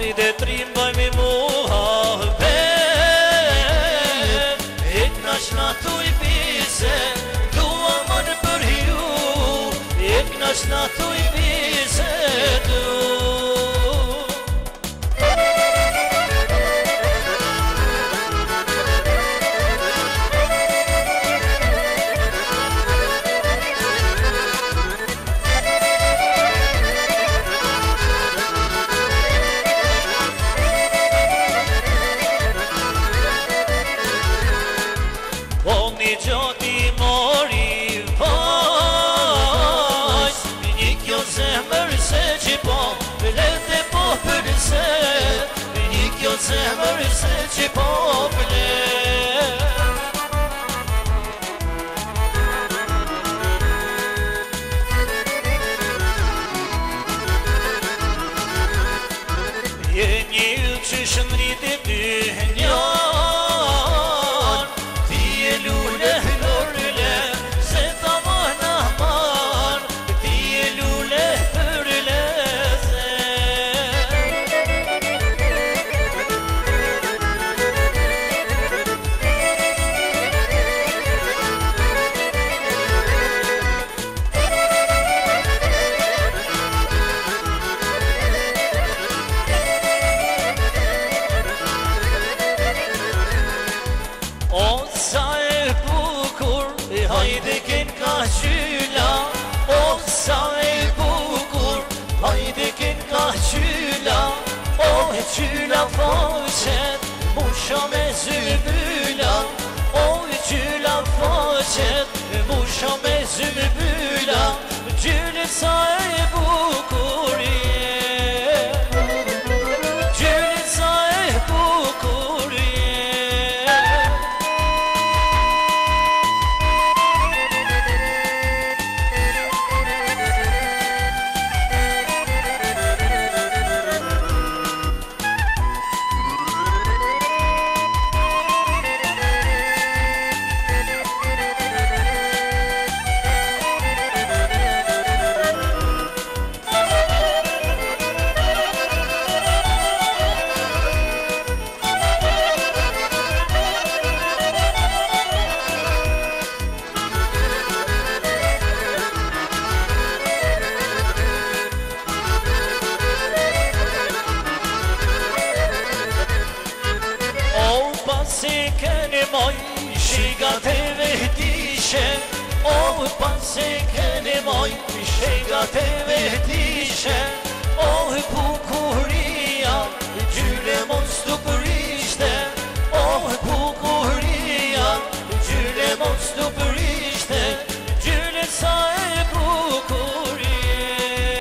i detrim bëjmë i muhë ahë bëjmë E këna shna thu i pise du a mënë për hiu E këna مرسه یک یا سه مرسه چه پاپله یه نیل چشن ریده دنیا Oj, t'u la faqet, m'u shame zyme bula Oj, t'u la faqet, m'u shame zyme bula T'u le sa e כן מוי שיגת ותישן או פסק כן מוי שיגת ותישן